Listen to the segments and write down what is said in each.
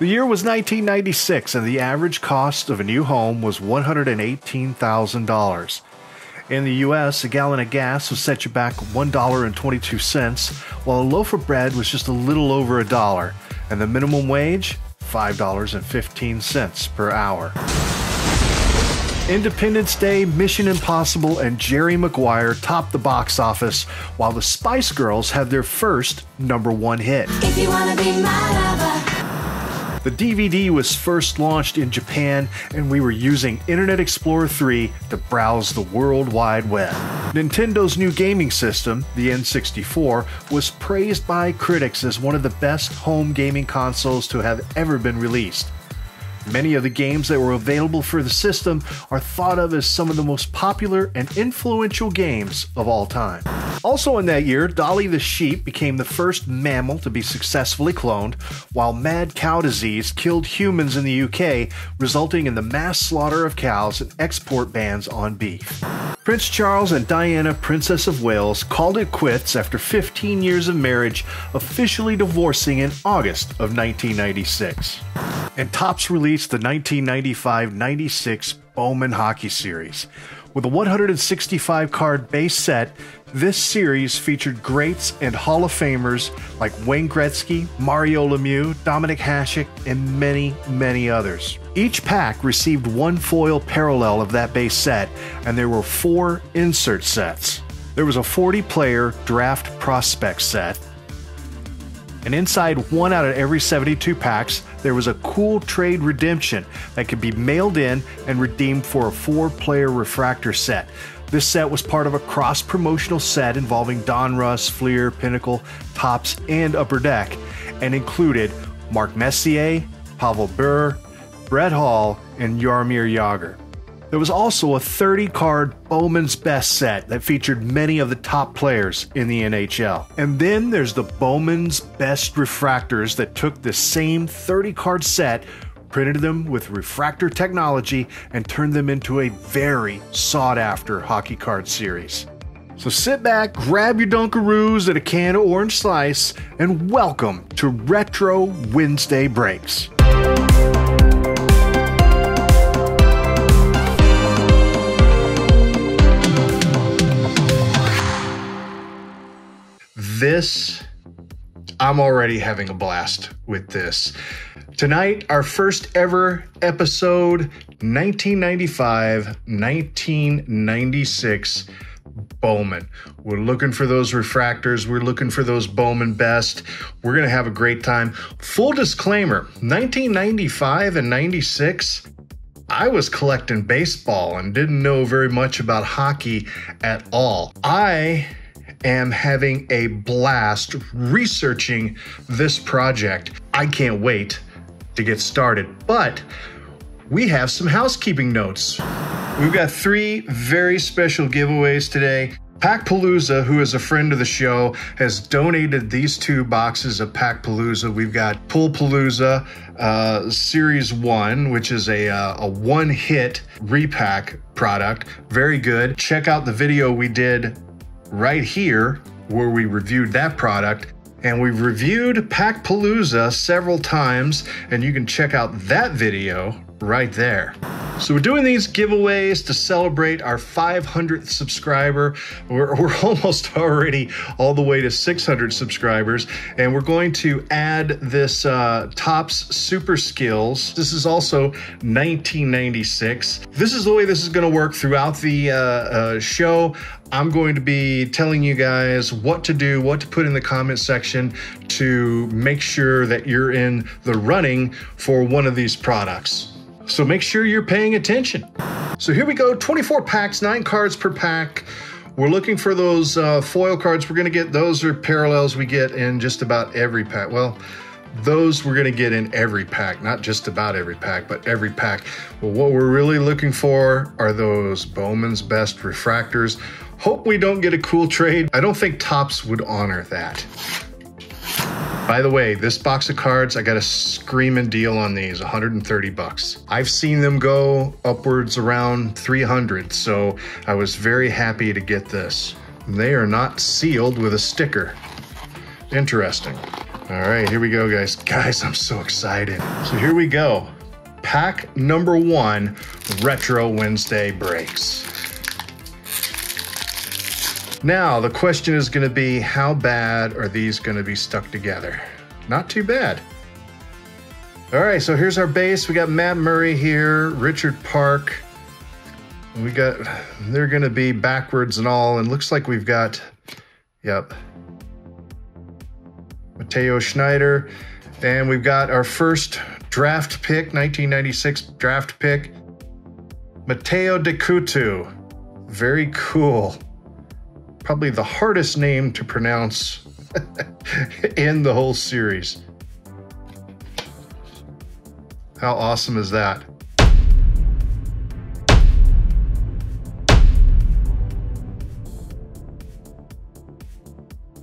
The year was 1996, and the average cost of a new home was $118,000. In the US, a gallon of gas was set you back $1.22, while a loaf of bread was just a little over a dollar, and the minimum wage, $5.15 per hour. Independence Day, Mission Impossible, and Jerry Maguire topped the box office, while the Spice Girls had their first number one hit. The DVD was first launched in Japan, and we were using Internet Explorer 3 to browse the World Wide Web. Nintendo's new gaming system, the N64, was praised by critics as one of the best home gaming consoles to have ever been released. Many of the games that were available for the system are thought of as some of the most popular and influential games of all time. Also in that year, Dolly the sheep became the first mammal to be successfully cloned, while mad cow disease killed humans in the UK, resulting in the mass slaughter of cows and export bans on beef. Prince Charles and Diana, Princess of Wales, called it quits after 15 years of marriage, officially divorcing in August of 1996. And Topps released the 1995 96 Bowman Hockey Series. With a 165 card base set, this series featured greats and Hall of Famers like Wayne Gretzky, Mario Lemieux, Dominik Hasek, and many, many others. Each pack received one foil parallel of that base set, and there were four insert sets. There was a 40 player draft prospect set, and inside one out of every 72 packs, there was a cool trade redemption that could be mailed in and redeemed for a four player refractor set. This set was part of a cross promotional set involving Donruss, Fleer, Pinnacle, Topps, and Upper Deck, and included Mark Messier, Pavel Bure, Brett Hall, and Jaromir Jagr. There was also a 30 card Bowman's Best set that featured many of the top players in the NHL. And then there's the Bowman's Best refractors that took the same 30 card set, printed them with refractor technology, and turned them into a very sought after hockey card series. So sit back, grab your Dunkaroos and a can of orange slice, and welcome to Retro Wednesday Breaks. This, I'm already having a blast with this. Tonight, our first ever episode 1995 1996 Bowman. We're looking for those refractors. We're looking for those Bowman best. We're going to have a great time. Full disclaimer 1995 and 96, I was collecting baseball and didn't know very much about hockey at all. I am having a blast researching this project. I can't wait to get started. But we have some housekeeping notes. We've got three very special giveaways today. Pack Packpalooza, who is a friend of the show, has donated these two boxes of Pack Packpalooza. We've got Pullpalooza uh, Series 1, which is a, uh, a one hit repack product. Very good. Check out the video we did right here where we reviewed that product. And we've reviewed Packpalooza several times, and you can check out that video right there. So we're doing these giveaways to celebrate our 500th subscriber. We're, we're almost already all the way to 600 subscribers, and we're going to add this uh, Topps Super Skills. This is also 1996. This is the way this is going to work throughout the uh, uh, show. I'm going to be telling you guys what to do, what to put in the comment section to make sure that you're in the running for one of these products. So make sure you're paying attention. So here we go 24 packs, nine cards per pack. We're looking for those uh, foil cards. We're going to get those are parallels we get in just about every pack. Well, those we're going to get in every pack, not just about every pack, but every pack. Well, what we're really looking for are those Bowman's Best refractors. Hope we don't get a cool trade. I don't think Topps would honor that. By the way, this box of cards, I got a screaming deal on these, 130 bucks. I've seen them go upwards around 300, so I was very happy to get this. They are not sealed with a sticker. Interesting. All right, here we go, guys. Guys, I'm so excited. So here we go. Pack number one, Retro Wednesday breaks. Now, the question is going to be how bad are these going to be stuck together? Not too bad. All right, so here's our base. We got Matt Murray here, Richard Park. We got, they're going to be backwards and all, and looks like we've got, yep, Mathieu Schneider. And we've got our first draft pick, 1996 draft pick, Mathieu Descoteaux. Very cool. Probably the hardest name to pronounce in the whole series. How awesome is that?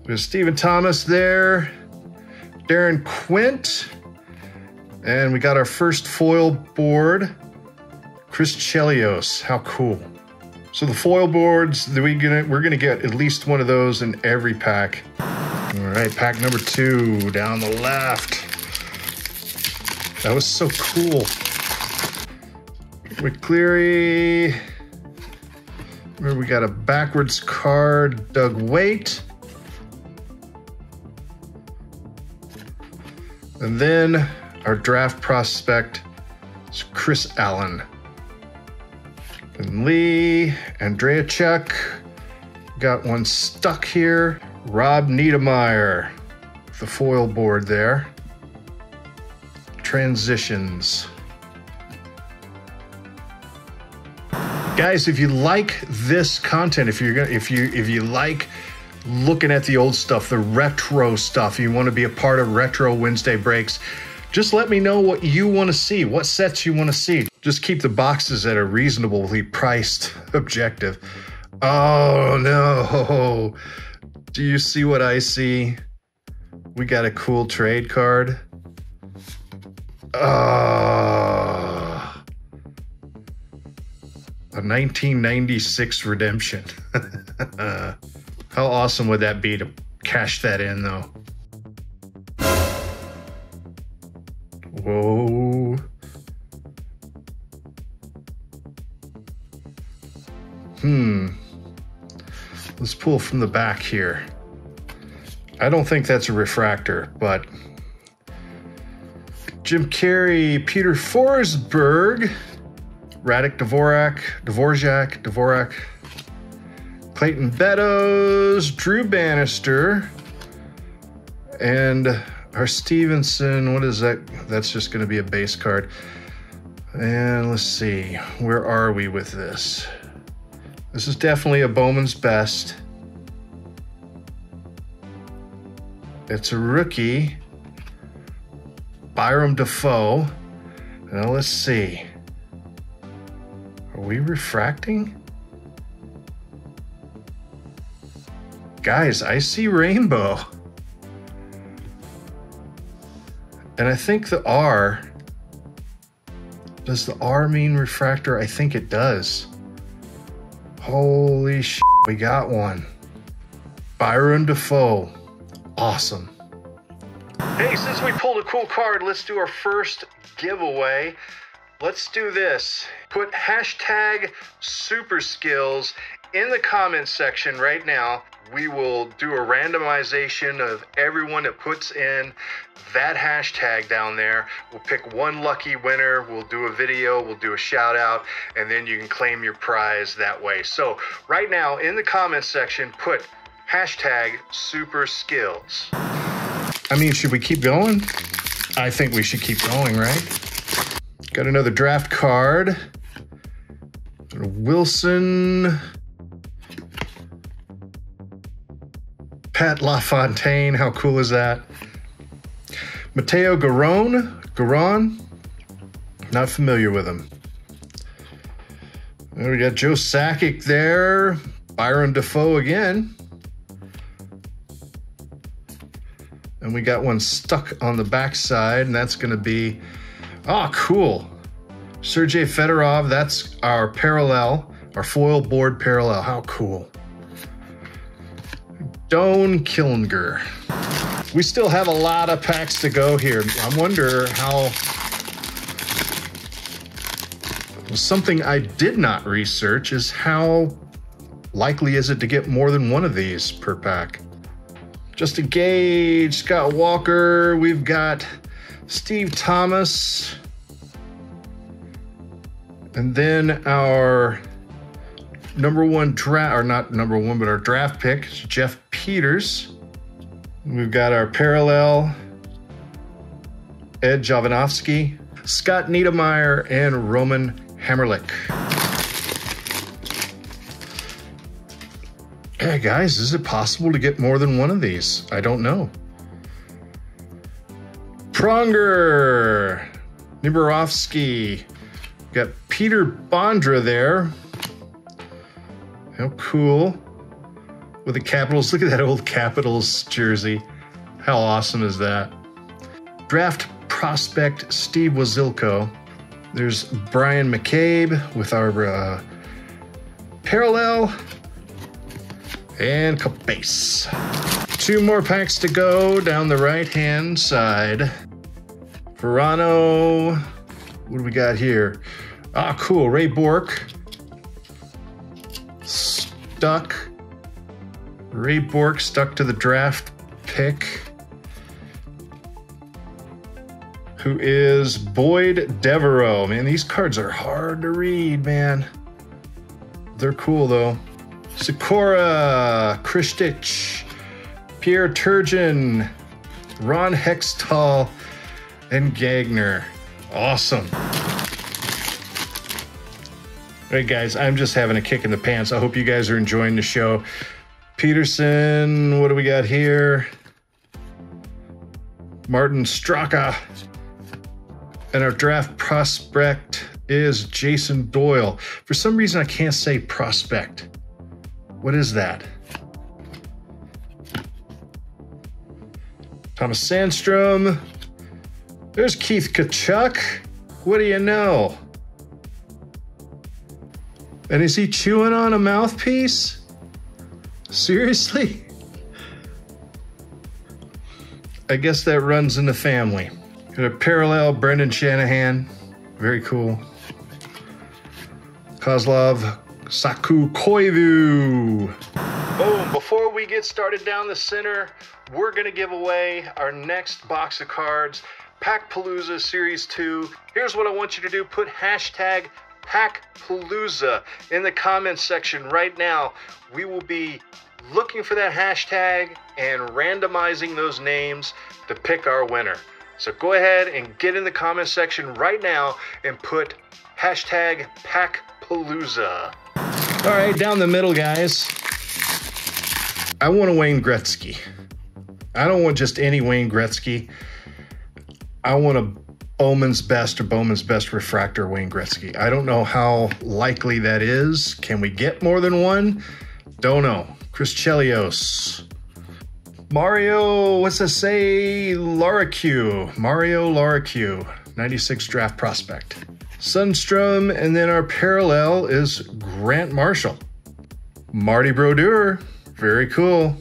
There's Stephen Thomas there. Deron Quint. And we got our first foil board, Chris Chelios. How cool. So the foil boards, we gonna, we're gonna get at least one of those in every pack. All right, pack number two down the left. That was so cool. McCleary. Remember, we got a backwards card, Doug Weight. And then our draft prospect is Chris Allen. And Lee, Andrea Chuck, got one stuck here. Rob Niedermayer, the foil board there. Transitions. Guys, if you like this content, if you're if you if you like looking at the old stuff, the retro stuff, you want to be a part of Retro Wednesday Breaks, just let me know what you want to see, what sets you want to see. Just keep the boxes at a reasonably priced objective. Oh no. Do you see what I see? We got a cool trade card. Ah. a 1996 redemption. How awesome would that be to cash that in, though? Pull from the back here. I don't think that's a refractor, but Jim Carey, Peter Forsberg, Radek Dvorak, Dvorak, Dvorak, Clayton Beddoes, Drew Bannister, and our Stevenson. What is that? That's just going to be a base card. And let's see, where are we with this? This is definitely a Bowman's best. It's a rookie, Byron Dafoe. Now let's see. Are we refracting? Guys, I see rainbow. And I think the R, does the R mean refractor? I think it does. Holy sh! we got one. Byron Dafoe. Awesome. Hey, since we pulled a cool card, let's do our first giveaway. Let's do this. Put hashtag super skills in the comments section right now we will do a randomization of everyone that puts in that hashtag down there. We'll pick one lucky winner. We'll do a video, we'll do a shout out, and then you can claim your prize that way. So, right now in the comments section, put hashtag super skills. I mean, should we keep going? I think we should keep going, right? Got another draft card. Wilson. Pat LaFontaine, how cool is that? Mathieu Garon, Garon, not familiar with him. And we got Joe Sakic there, Byron Dafoe again. And we got one stuck on the backside, and that's to be, oh, cool. Sergey Fedorov, that's our parallel, our foil board parallel. How cool. Stone Killinger. We still have a lot of packs to go here. I wonder how. Something I did not research is how likely is it to get more than one of these per pack? Just a Gage, Scott Walker, we've got Steve Thomas, and then our number one draft, or not number one, but our draft pick, Jeff Peters. We've got our parallel, Ed Jovanovski, Scott Niedermayer, and Roman Hamrlik. Hey guys, is it possible to get more than one of these? I don't know. Pronger, Niborovsky, got Peter Bondra there. How cool. With the Capitals. Look at that old Capitals jersey. How awesome is that? Draft prospect Steve Wasylko. There's Bryan McCabe with our uh, parallel and base. Two more packs to go down the right hand side. Verano. What do we got here? Ah, cool. Ray Bourque. Stuck. Ray Bourque stuck to the draft pick. Who is Boyd Devereaux. Man, these cards are hard to read, man. They're cool, though. Sikora, Kristich, Pierre Turgeon, Ron Hextall, and Gagner. Awesome. All right, guys, I'm just having a kick in the pants. I hope you guys are enjoying the show. Peterson, what do we got here? Martin Straka. And our draft prospect is Jason Doyle. For some reason, I can't say prospect. What is that? Tomas Sandstrom. There's Keith Tkachuk. What do you know? And is he chewing on a mouthpiece? Seriously? I guess that runs in the family. Got a parallel Brendan Shanahan. Very cool. Kozlov Saku Koivu. Boom. Before we get started down the center, we're going to give away our next box of cards, Packpalooza Series 2. Here's what I want you to do put hashtag Packpalooza in the comments section right now. We will be looking for that hashtag and randomizing those names to pick our winner. So go ahead and get in the comment section right now and put hashtag Packpalooza. All right, down the middle, guys. I want a Wayne Gretzky. I don't want just any Wayne Gretzky. I want a Bowman's best or Bowman's best refractor Wayne Gretzky. I don't know how likely that is. Can we get more than one? Don't know. Chris Chelios. Mario, what's that say? Q. Mario Q. 96 draft prospect. Sundstrom, and then our parallel is Grant Marshall. Marty Brodeur, very cool.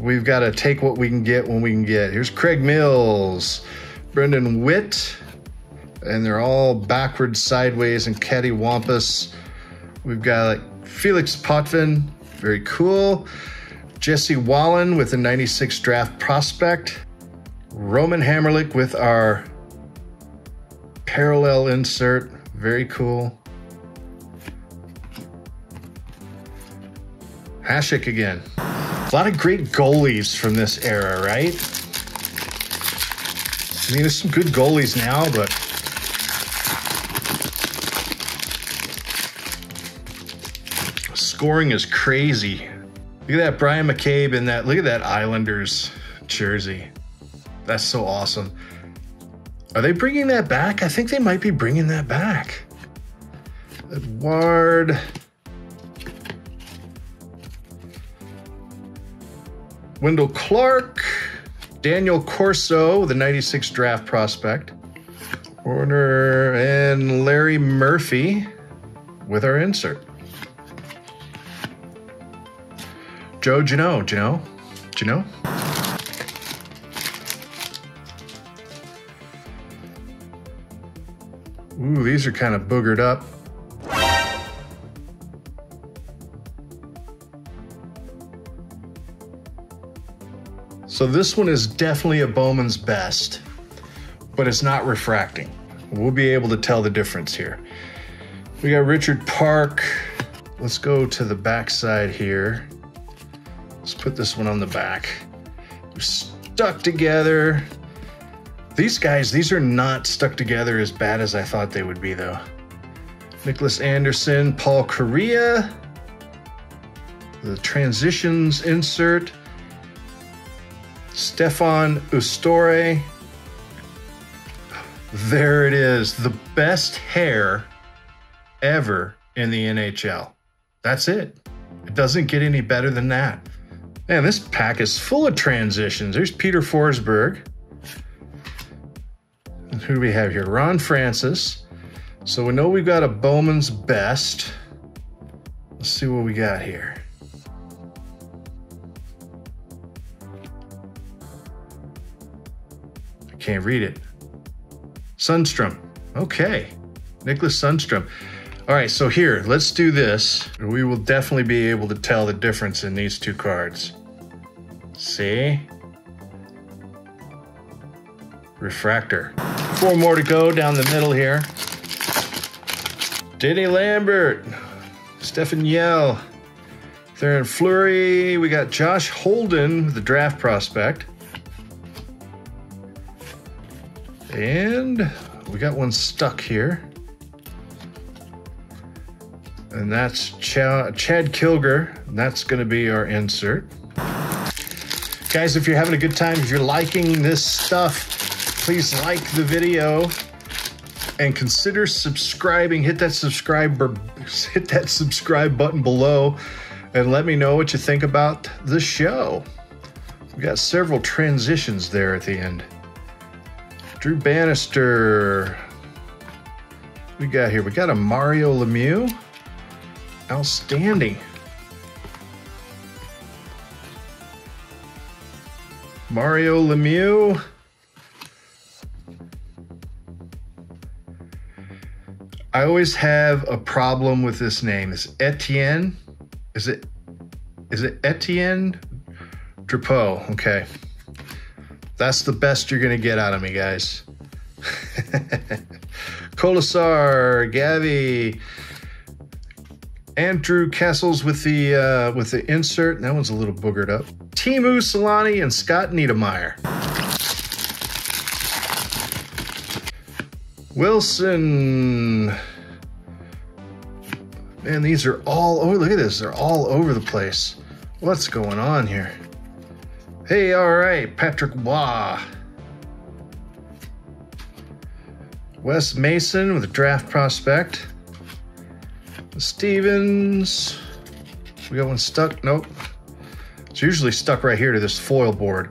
We've got to take what we can get when we can get. Here's Craig Mills. Brendan Witt, and they're all backwards, sideways, and cattywampus. We've got like Felix Potvin, very cool. Jesse Wallin with a 96 draft prospect. Roman Hamrlik with our parallel insert, very cool. Again. A lot of great goalies from this era, right? I mean, there's some good goalies now, but scoring is crazy. Look at that Bryan McCabe in that. Look at that Islanders jersey. That's so awesome. Are they bringing that back? I think they might be bringing that back. Edward. Wendell Clark, Daniel Corso, the 96 draft prospect, Warner, and Larry Murphy with our insert. Joe Gino, Gino, Gino. Ooh, these are kind of boogered up. So this one is definitely a Bowman's best, but it's not refracting. We'll be able to tell the difference here. We got Richard Park. Let's go to the back side here. Let's put this one on the back. They're stuck together. These guys, these are not stuck together as bad as I thought they would be though. Niklas Andersson, Paul Kariya, the transitions insert, Stefan Ustorf. There it is, the best hair ever in the NHL. That's it. It doesn't get any better than that. Man, this pack is full of transitions. There's Peter Forsberg. Who do we have here? Ron Francis. So we know we've got a Bowman's best. Let's see what we got here. Can't read it. Sundstrom. Okay. Niklas Sundstrom. All right, so here, let's do this. We will definitely be able to tell the difference in these two cards. See? Refractor. Four more to go down the middle here. Denny Lambert, Stephane Yelle, Theoren Fleury. We got Josh Holden, the draft prospect. And we got one stuck here. And that's Ch Chad Kilger. And that's going to be our insert. Guys, if you're having a good time, if you're liking this stuff, please like the video and consider subscribing. Hit that subscribe hit that subscribe button below and let me know what you think about the show. We got several transitions there at the end. Drew Bannister. We got here. We got a Mario Lemieux. Outstanding. Mario Lemieux. I always have a problem with this name. Is Etienne? Is it is it Etienne Drapeau? Okay. That's the best you're gonna get out of me, guys. Kolesar, Gavey, Andrew Cassels with the uh, with the insert. That one's a little boogered up. Teemu Selanne and Scott Niedermayer. Wilson. Man, these are all, oh, look at this. They're all over the place. What's going on here? Hey, all right, Patrick Waugh. Wes Mason with a draft prospect. Stevens. We got one stuck. Nope. It's usually stuck right here to this foil board.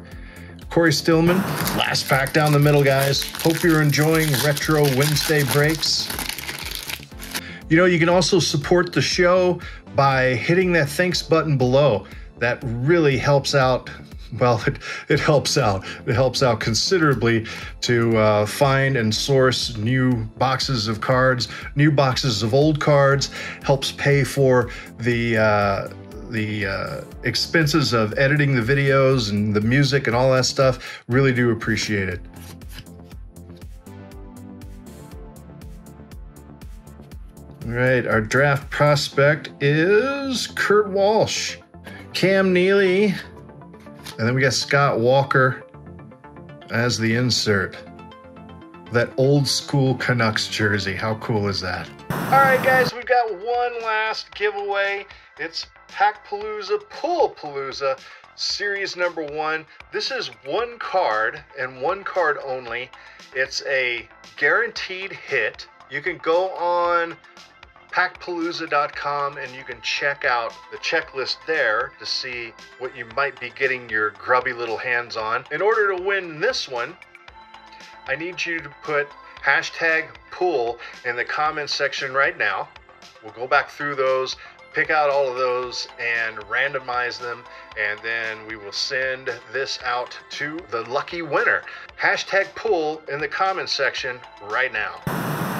Cory Stillman, last pack down the middle, guys. Hope you're enjoying Retro Wednesday breaks. You know, you can also support the show by hitting that thanks button below. That really helps out well, it, it helps out. It helps out considerably to uh, find and source new boxes of cards, new boxes of old cards, helps pay for the uh, the uh, expenses of editing the videos and the music and all that stuff. Really do appreciate it. All right, our draft prospect is Kurt Walsh, Cam Neely, and then we got Scott Walker as the insert. That old school Canucks jersey. How cool is that? All right, guys, we've got one last giveaway. It's Packpalooza Pullpalooza series number one. This is one card and one card only. It's a guaranteed hit. You can go on packpalooza.com and you can check out the checklist there to see what you might be getting your grubby little hands on. In order to win this one, I need you to put hashtag pool in the comments section right now. We'll go back through those, pick out all of those, and randomize them, and then we will send this out to the lucky winner. Hashtag pool in the comments section right now.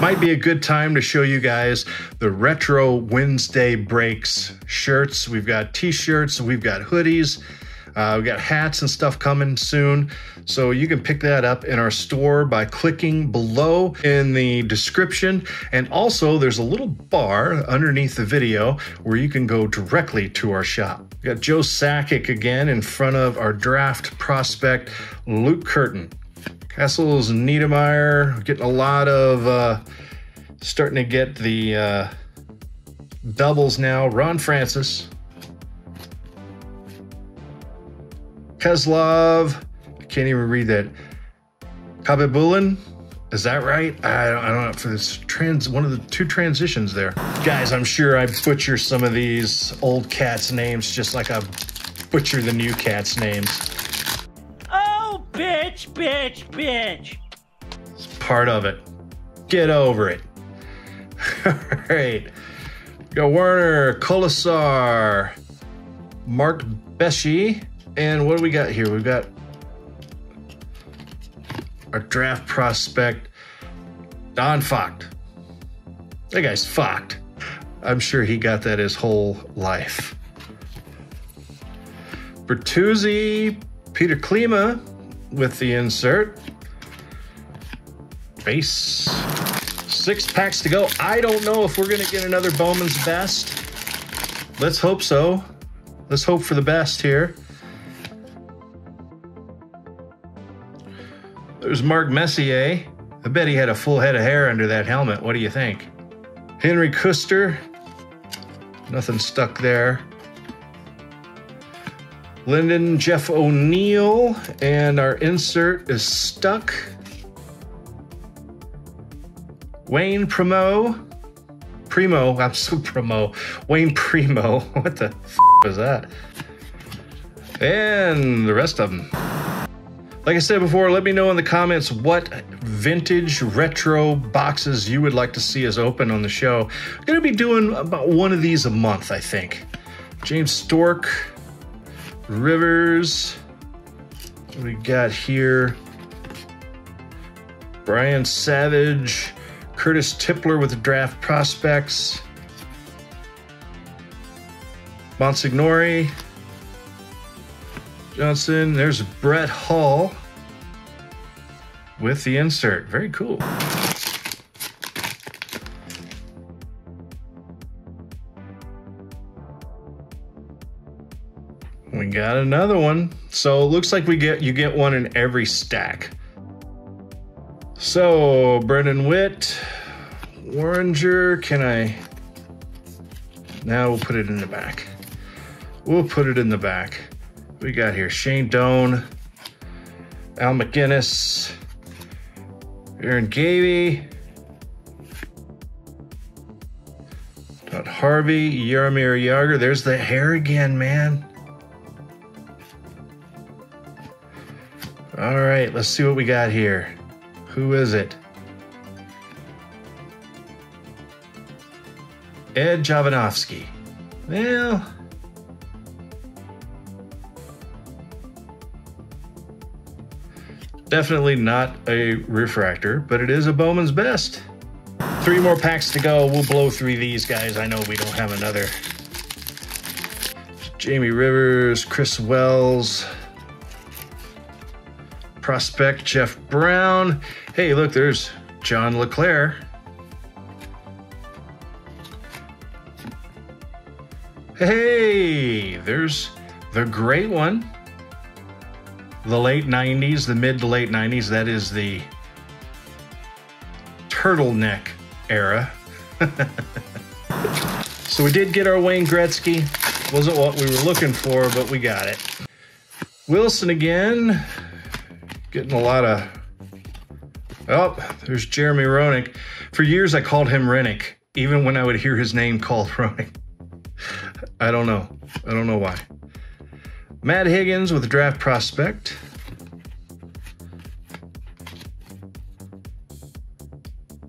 Might be a good time to show you guys the Retro Wednesday Breaks shirts. We've got t shirts, we've got hoodies, uh, we've got hats and stuff coming soon. So you can pick that up in our store by clicking below in the description. And also, there's a little bar underneath the video where you can go directly to our shop. We got Joe Sakic again in front of our draft prospect, Luke Curtin. Castles Niedermayer getting a lot of uh, starting to get the uh, doubles now. Ron Francis, Keslov, I can't even read that. Khabibulin, is that right? I don't, I don't know for this trans one of the two transitions there. Guys, I'm sure I butcher some of these old cats' names just like I butcher the new cats' names. Oh, bitch, bitch, bitch. It's part of it. Get over it. All right. Got Werner, Kolesar, Mark Beshy, and what do we got here? We've got our draft prospect, Don Focht. That guy's fucked. I'm sure he got that his whole life. Bertuzzi, Petr Klima with the insert. Base. Six packs to go. I don't know if we're going to get another Bowman's Best. Let's hope so. Let's hope for the best here. There's Mark Messier. I bet he had a full head of hair under that helmet. What do you think? Henry Kuster. Nothing stuck there. Lyndon Jeff O'Neill. And our insert is stuck. Wayne Primeau. Primo. I'm so Primo. Wayne Primeau. What the f was that? And the rest of them. Like I said before, let me know in the comments what vintage retro boxes you would like to see us open on the show. I'm going to be doing about one of these a month, I think. James Stork, Rivers. We got here? Brian Savage, Curtis Tipler with draft prospects. Monsignori, Johnson. There's Brett Hall with the insert. Very cool. We got another one. So it looks like we get you get one in every stack. So Brendan Witt, Warringer, can I? Now we'll put it in the back. We'll put it in the back. We got here Shane Doan, Al MacInnis, Aaron Gavey, Todd Harvey, Jaromir Jagr. There's the hair again, man. All right, let's see what we got here. Who is it? Ed Jovanovski. Well, definitely not a refractor, but it is a Bowman's Best. Three more packs to go. We'll blow through these guys. I know we don't have another. Jamie Rivers, Chris Wells, prospect Jeff Brown. Hey, look, there's John LeClair. Hey, there's the great one. The late 90s, the mid to late 90s, that is the turtleneck era. so we did get our Wayne Gretzky. Wasn't what we were looking for, but we got it. Wilson again. Getting a lot of. Oh, there's Jeremy Roenick. For years, I called him Rennick, even when I would hear his name called Roenick. I don't know. I don't know why. Matt Higgins with draft prospect.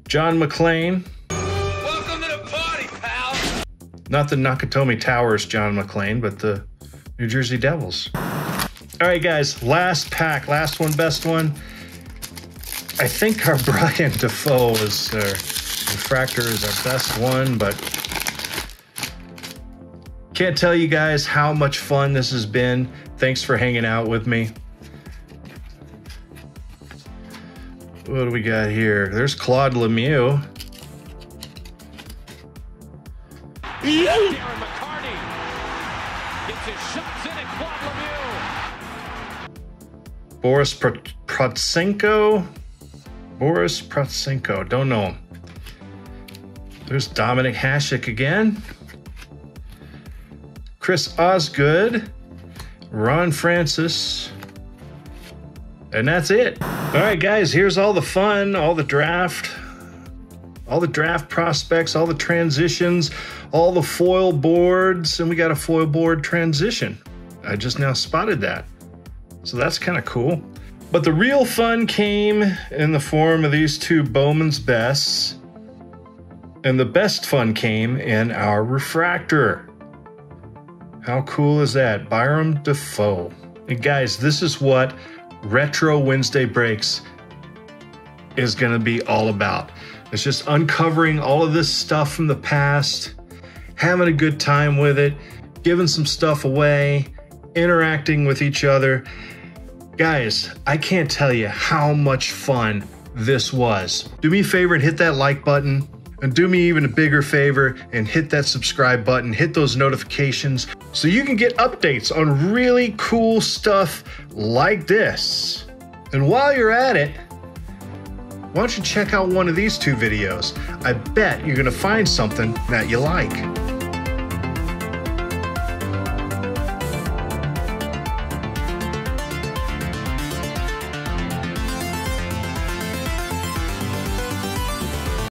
John MacLean. Welcome to the party, pal. Not the Nakatomi Towers John McClane, but the New Jersey Devils. All right, guys, last pack, last one, best one. I think our Byron Dafoe is, uh, Refractor is our best one, but can't tell you guys how much fun this has been. Thanks for hanging out with me. What do we got here? There's Claude Lemieux. Darren McCarty gets his shots in at Claude Lemieux. Boris Pr- Protsenko. Boris Protsenko. Don't know him. There's Dominik Hasek again. Chris Osgood. Ron Francis. And that's it. All right, guys, here's all the fun, all the draft, all the draft prospects, all the transitions, all the foil boards, and we got a foil board transition. I just now spotted that. So that's kind of cool. But the real fun came in the form of these two Bowman's Bests. And the best fun came in our refractor. How cool is that? Byron Dafoe. And guys, this is what Retro Wednesday Breaks is going to be all about. It's just uncovering all of this stuff from the past, having a good time with it, giving some stuff away, interacting with each other. Guys, I can't tell you how much fun this was. Do me a favor and hit that like button. And do me even a bigger favor and hit that subscribe button, hit those notifications so you can get updates on really cool stuff like this. And while you're at it, why don't you check out one of these two videos? I bet you're gonna find something that you like.